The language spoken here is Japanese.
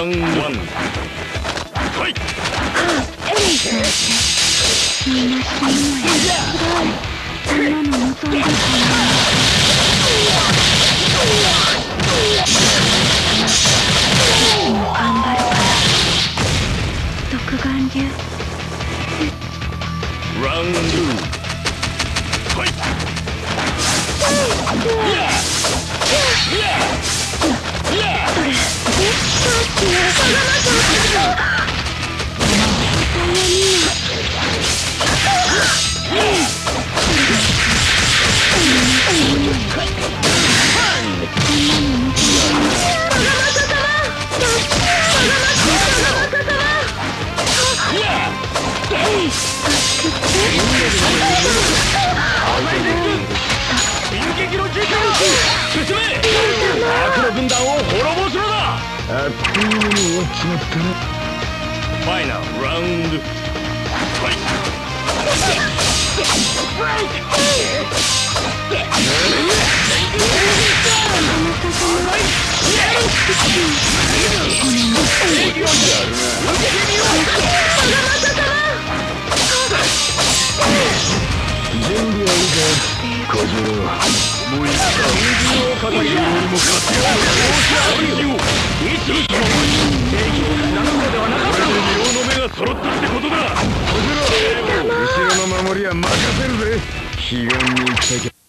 ラウンドワンファイトみんな死ぬのよそんなの無損ですよ頑張るから独眼流ラウンドツーフっという間に終わっちまったなファイナルラウンドファイ準備はいいか小次郎もう一度を掲げるよりも活躍の揃ったってことだ。後ろの守りは任せるぜ。彼岸に行ったきゃ